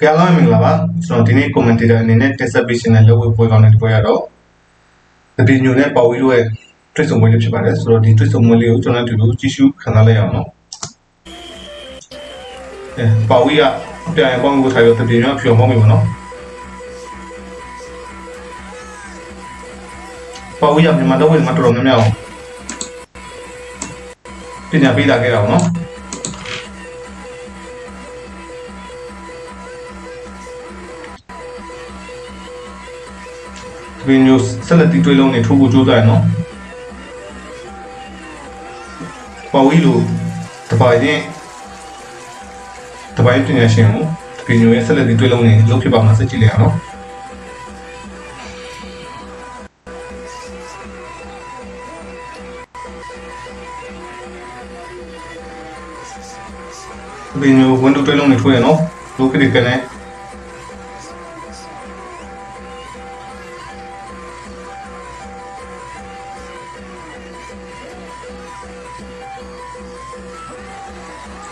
ကြလားမင်္ဂလာပါကျွန်တော်ဒီနေ့ commentator အနေနဲ့တင်ဆက်ပေးရှင်တဲ့လက်ဝဲပွဲကောင်းတဲ့ဒီပွဲရတော့တပီညိုနဲ့ပေါ်ဝီတို့ရဲ့တွေ့ဆုံပွဲလေးဖြစ်ပါတယ်ဆိုတော့ဒီတွေ့ဆုံပွဲလေးကိုကျွန်တော်တို့ကြည့်ရှုခံစားလိုက်အောင်နော်အဲပေါ်ဝီကအပြိုင်ပေါင်းကိုထားရတပီညိုကဖြောင်းပေါင်းပြီမနော်ပေါ်ဝီကမြန်မာတော့ဝင်မှာတော်တော်များများအောင်ပညာပေးလာခဲ့တာပေါ့နော် ဗီနိုဆက်လက်တီးတွေးလုံးနေထိုးဖို့ကြိုးစားရနော်ပေါ်ဝီလိုတပိုင်းချင်းတပိုင်းပညာရှင်ကိုဗီနိုရဲ့ဆက်လက်တီးတွေးလုံးနေလုပ်ဖြစ်ပါမှာစကြည့်လိုက်အောင်နော်ဗီနိုဝန်တူတွေးလုံးနေထိုးရနော်လိုခရစ်ကနေ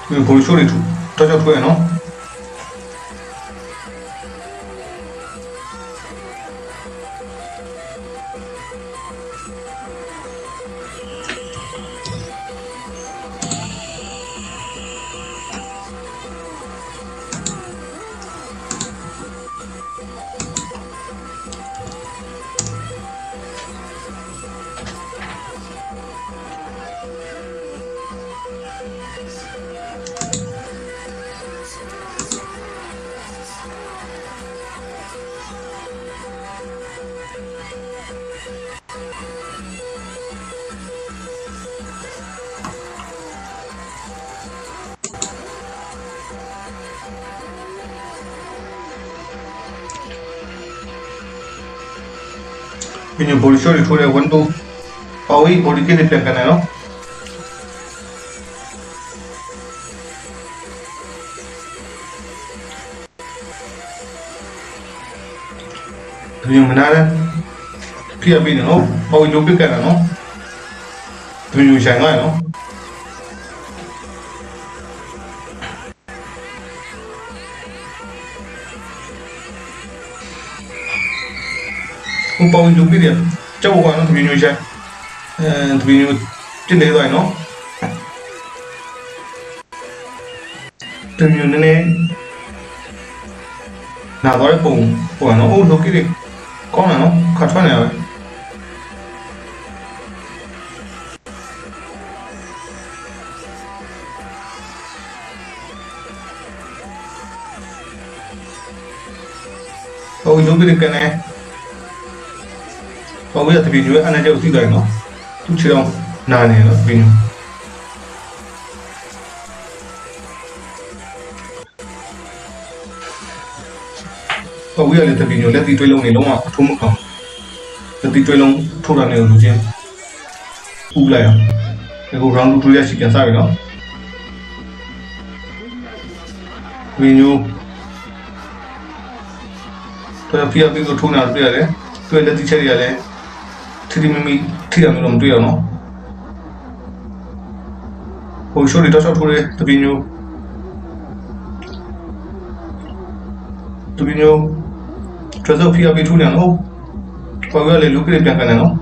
ဒီဘိုလ်ရှိုးတွေတော် တော်ထွေးရနော်ဒီဘိုလ်ရှိုး တွေထိုးတဲ့ဝန်တူပေါ်ဝီဘိုလ်ကိတဲ့ပြန်ကနေနော်ဒီမနာလည်းပြရပြီနော်ပေါ်ဝီလိုပစ်ကြတာနော်ဒီလိုဆိုင်ရနော်ဟိုပေါ်ဝီလိုပစ်ရကြောက်ကတော့ဒီလိုဆိုင်အဲဒီလိုတင်နေသွားနော်ဒီလိုနည်းနည်းနာတော့ပုံပုံနော်ဟိုလိုကိတဲ့ကောင်းတယ်နော်ခါထွက်နေရတယ် ဟိုလိုကိတဲ့ကနေဟိုဝေးတပင်းရွေးအနေနဲ့ဥသိတယ်နော်သူချေအောင်နာနေနော်ပင်းဟိုဝေးလည်းတပင်းရွေးလက်တီတွေးလုံးနေလုံးဝအထုံးမကောင်းလက်တီတွေးလုံးထိုးတာနေလူချင်းဥလိုက်အောင်ဒီကို round 2ရရှိပြန်စားပြီနော်ဝင်းညိုတော် ဖီယာပြီးကိုထိုးနေတာတွေ့ရတယ်တွေ့လက်တီချက်တွေကလည်းထိထိမိမိထိတယ်မျိုးတော့မတွေ့အောင်နော်ဟိုရှိုးတွေတော့ထိုးတယ်တပင်းညိုတပင်းညိုထရက်ဆော့ဖီယာပြီးထိုးနေအောင်ပေါ်ရလေလူကလေးပြန်ကနေနော်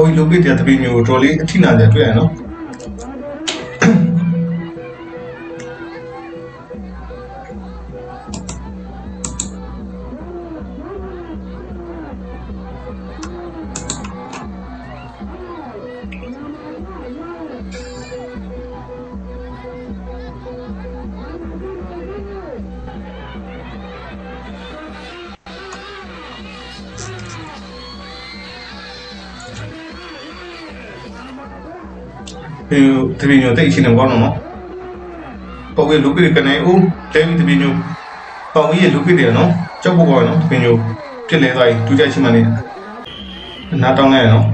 ဟိုလူပိတဲ့တပင်းမျိုးတော်လေးအထိနာကြတွေ့ရနော် pero Tribinho te isin ngor no pawe lupi kane u temi Tribinho pawe ye lupi de no chok bo ko no Tribinho ဖြစ်လဲသွားရင်ဒုတိယချိန်မှနေတာနားတောင်းလိုက်ရနော်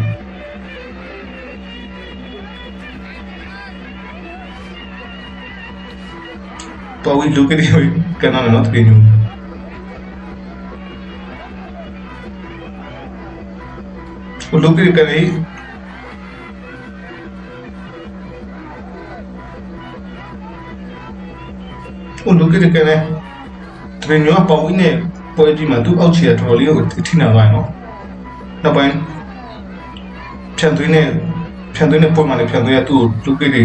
ပေါ်ဝီလူကတိကနနနော်တကင်းယူလူကတိကလေး ကိုထိနေသွားနော်နောက်ပိုင်းဖြန်သွင်းနဲ့ဖြန်သွင်းနဲ့ပုံမှန်နဲ့ဖြန်သွင်းရသူ့လူကိတွေ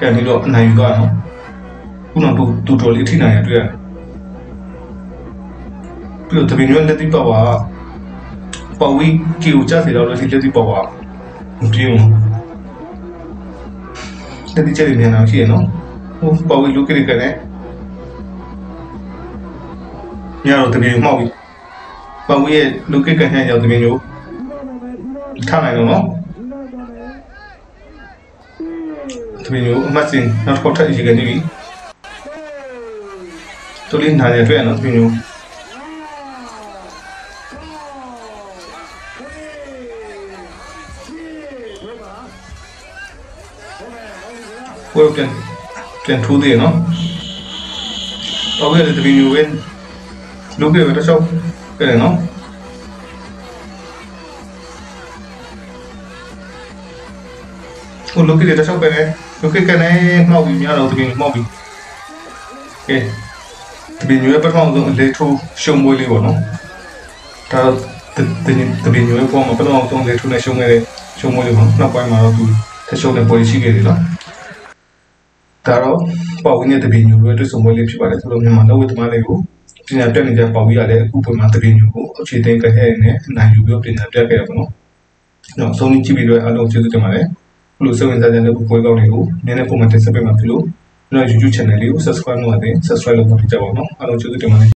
ကန်ပြီးတော့အနိုင်ယူသွားနော်ခုနကသူတူတော်လေးထိနေရတွေ့ရတယ်ပြီးတော့တပင်းညောလက်တိပေါ့ပါပေါ်ဝီကီကိုကြားစီတော့လက်တိလက်တိပေါ့ပါမပြေဘူးလက်တိချက်နေနေအောင်ရှိရနော်ဟိုပေါ်ဝီလူကိတွေကန်နဲ့ ညတော့တပင်းမှောက်ပြီ။ပတ်ဝေးရဲ့လူကိတ်ကန်ဟန်ရောက်တပင်းမျိုးထားနိုင်တော့နော်။တပင်းမျိုးအမှတ်စဉ်နောက်တစ်ခေါက်ထပ်ရေးကနေပြီ။တူလေးနာနေတွေ့ရနော်တပင်းမျိုးဝယ်ပြန်ပြန်ထိုးသေးရနော်။ပတ်ဝေးရဲ့တပင်းမျိုးပဲ လူကေတော့ရှောက်ကြတယ်နော်ဟိုလူကေတော့ရှောက်ကြတယ်လူကေကနေမှောက်ပြီးများတော့တပင်းမှောက်ပြီးကဲတပင်းရွေးပထမဆုံးလေထိုးရှုံမွေးလေးပေါ့နော်ဒါတပင်းတပင်းရွေးပေါ်မှာပထမဆုံးလေထိုးနဲ့ရှုံခဲ့တဲ့ရှုံမွေးလေးပေါ့နောက်ပိုင်းမှာတော့သူထရှုံတဲ့ပေါ်ရှိခဲ့တယ်နော်ဒါတော့ပေါ့ဝင်းတဲ့တပင်းရွေးအတွက်စုံမွေးလေးဖြစ်ပါတယ်ဆိုတော့မြန်မာလက်ဝဲသမားလေးကို ပညာပြနေတဲ့ပေါပြီးရတယ်အခုပုံမှန်တပင်းယူကိုအခြေသိမ်းကြခဲ့နေအနိုင်ယူပြီးပညာပြခဲ့ရပါတော့။နောက်ဆုံးကြည့်ပြီးတော့အားလုံးကျေးဇူးတင်ပါတယ်။ဘလို့စိတ်ဝင်စားတဲ့လူပွဲကောင်းတွေကိုနည်းနည်းပုံမှန်တင်ဆက်ပေးမှာဖြစ်လို့ကျွန်တော် YouTube channel လေးကို subscribe လုပ်ရတယ် subscribe လုပ်ဖို့ဖြစ်ကြပါတော့။အားလုံးကျေးဇူးတင်ပါတယ်